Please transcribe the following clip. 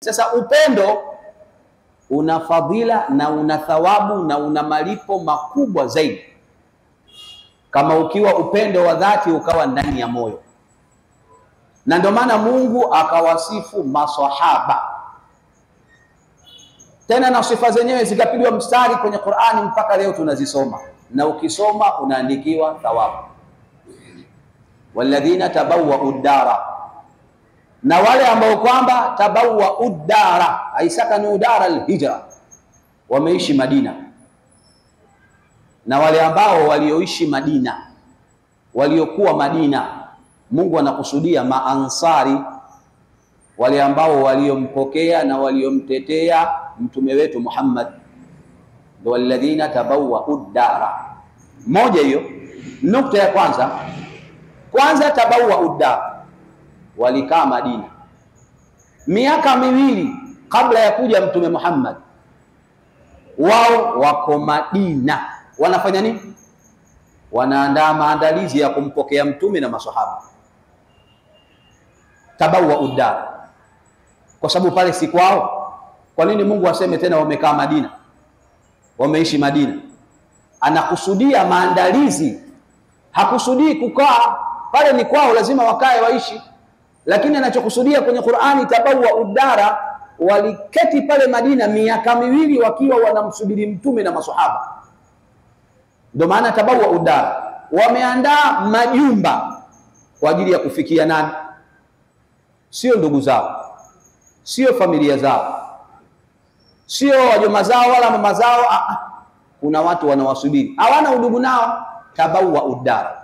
Sasa upendo una fadhila na una thawabu na una malipo makubwa zaidi, kama ukiwa upendo wa dhati ukawa ndani ya moyo, na ndio maana Mungu akawasifu maswahaba. Tena na sifa zenyewe zikapigwa mstari kwenye Qur'ani mpaka leo tunazisoma, na ukisoma unaandikiwa thawabu. walladhina tabawwau ddara, na wale ambao kwamba tabawa udara aisaka aisakanu dara alhijra, wameishi Madina, na wale ambao walioishi Madina, waliokuwa Madina, Mungu anakusudia maansari, wale ambao waliompokea na waliomtetea mtume wetu Muhammad, ndio walladhina tabawa udara. Moja hiyo nukta ya kwanza. Kwanza tabawa ddara, walikaa Madina miaka miwili kabla ya kuja mtume Muhammad. Wao wako Madina, wanafanya nini? Wanaandaa maandalizi ya kumpokea mtume na maswahaba. tabawa udda, kwa sababu pale si kwao. Kwa nini Mungu aseme tena wamekaa Madina, wameishi Madina? Anakusudia maandalizi, hakusudii kukaa pale ni kwao, lazima wakae waishi. Lakini anachokusudia kwenye Qur'ani, tabawa udara, waliketi pale Madina miaka miwili wakiwa wanamsubiri mtume na maswahaba. Ndio maana tabawa udara, wameandaa majumba kwa ajili ya kufikia nani? Sio ndugu zao, sio familia zao, sio wajoma zao wala mama zao. Kuna watu wanawasubiri, hawana udugu nao. Tabawwau ddara